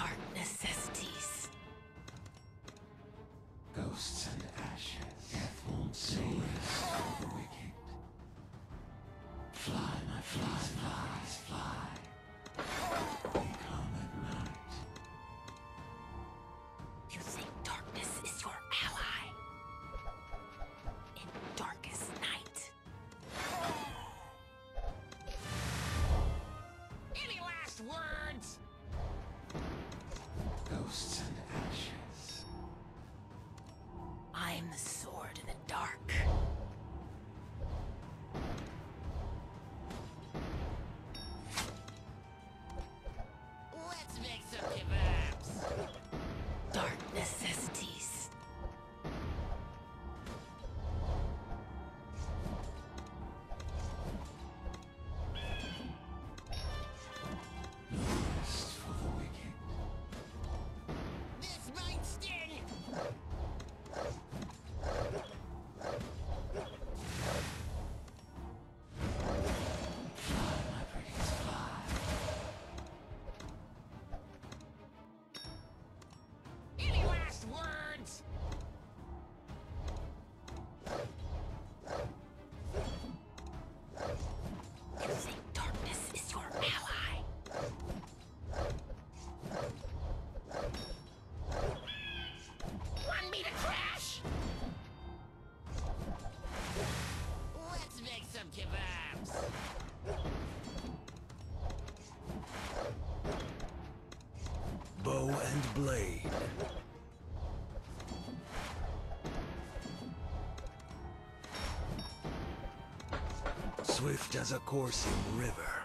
dark necessities. swift as a coursing river.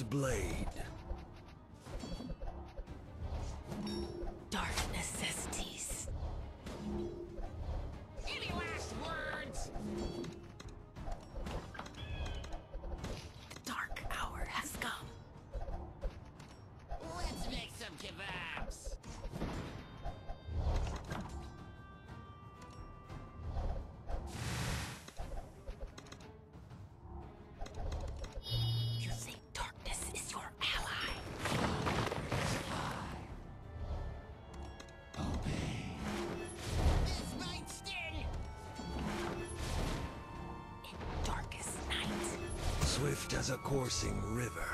and blade. swift as a coursing river.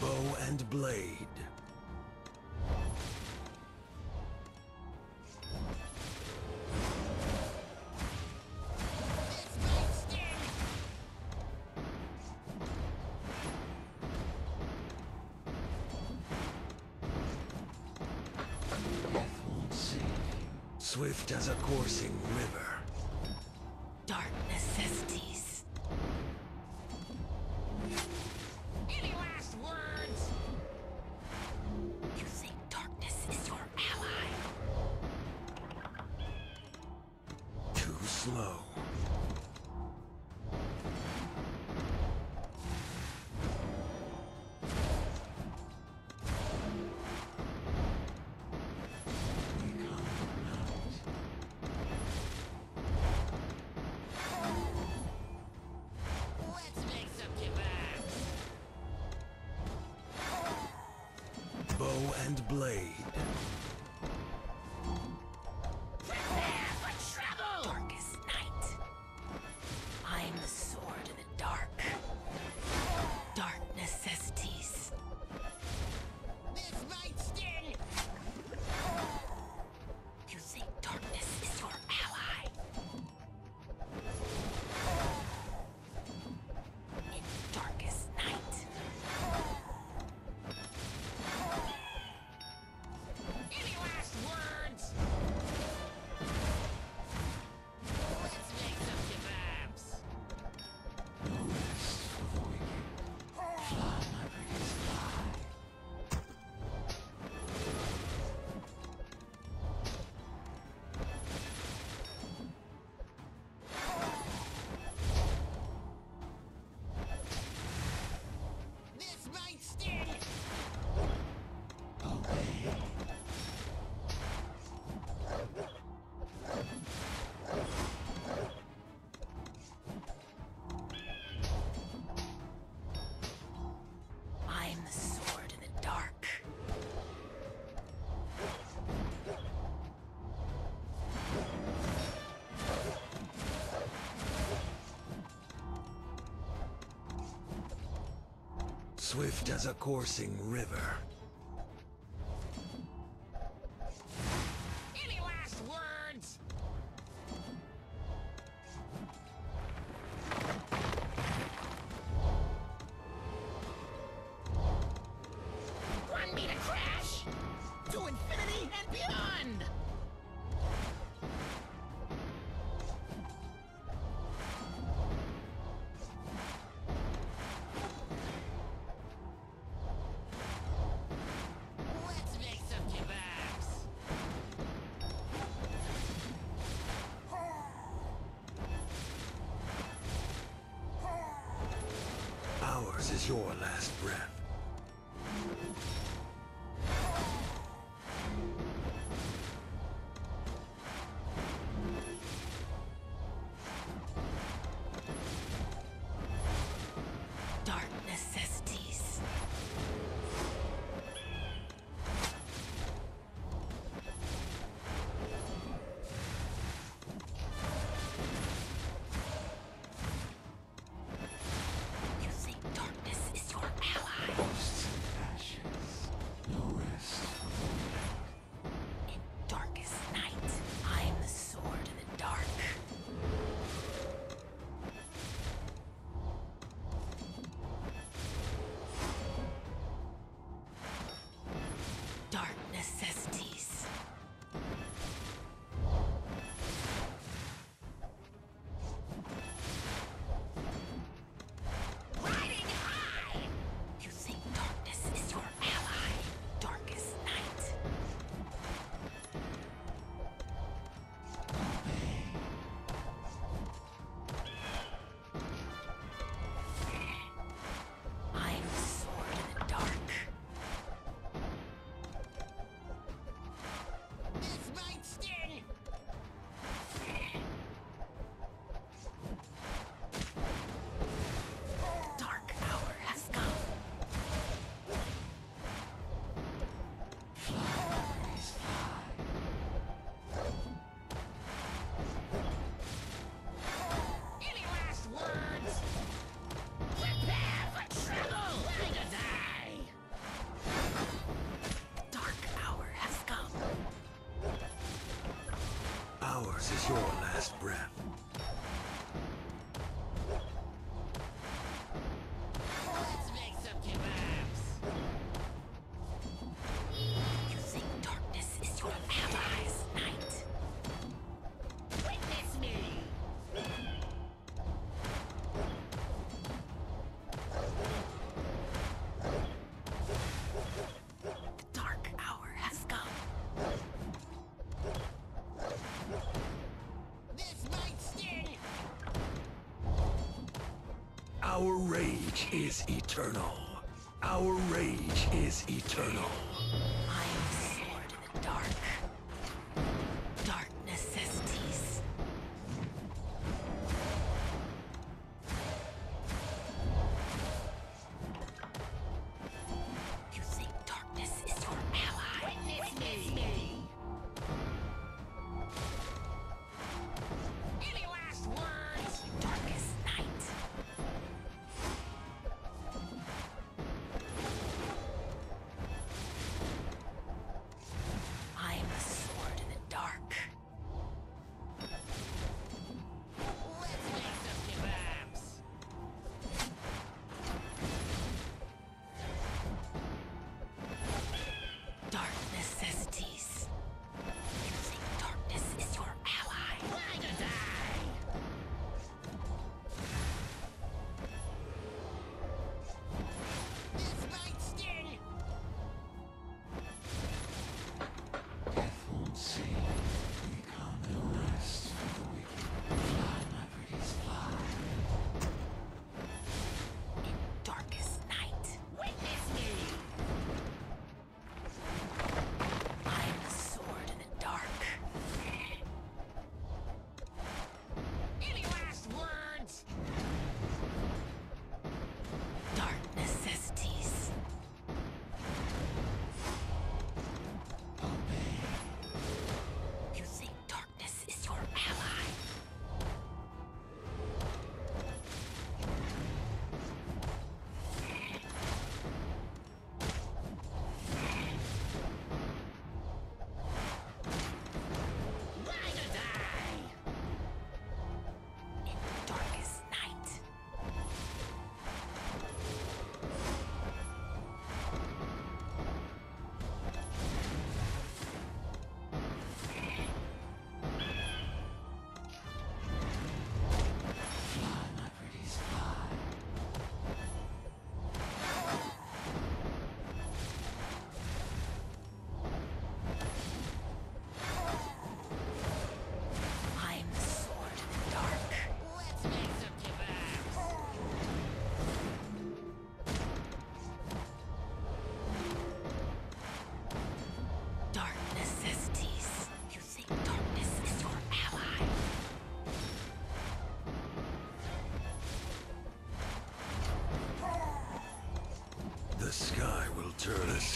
Bow and blade. Swift as a coursing river. Dark necessity. and blade. swift as a coursing river. yours is your last breath. Sure. rage is eternal. Our rage is eternal. I am in the dark.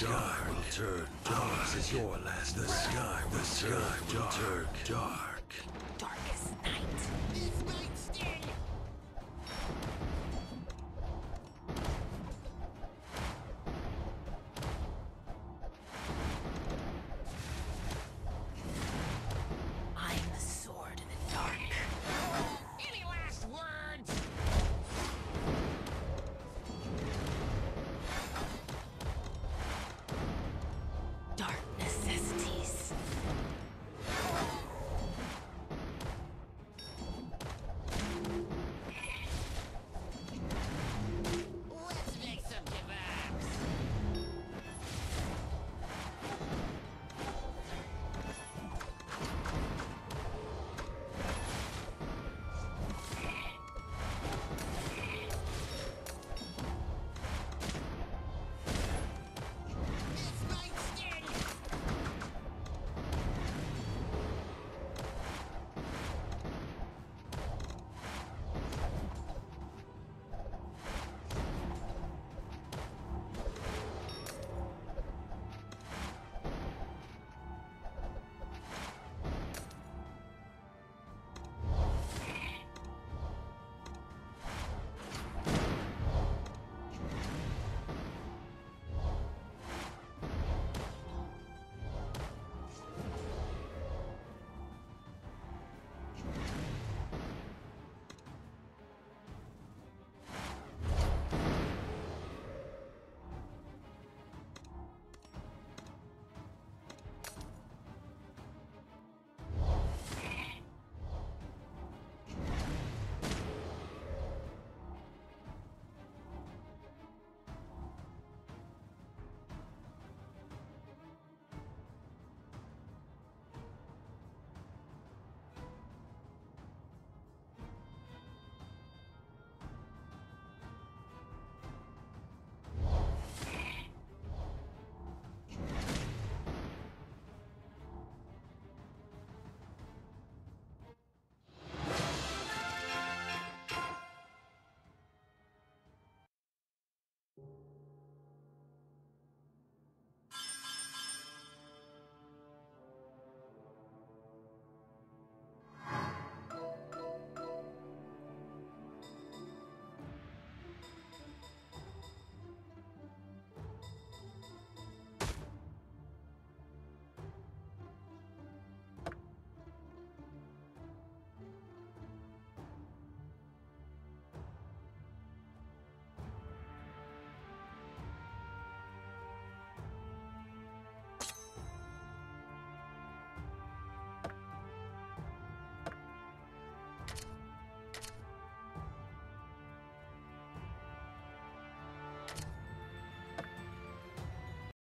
Sky will turn. Ours is your last. The sky the will turn. Dark. Dark.